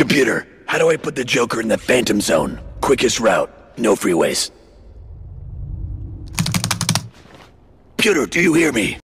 Computer, how do I put the Joker in the Phantom Zone? Quickest route, no freeways. Computer, do you hear me?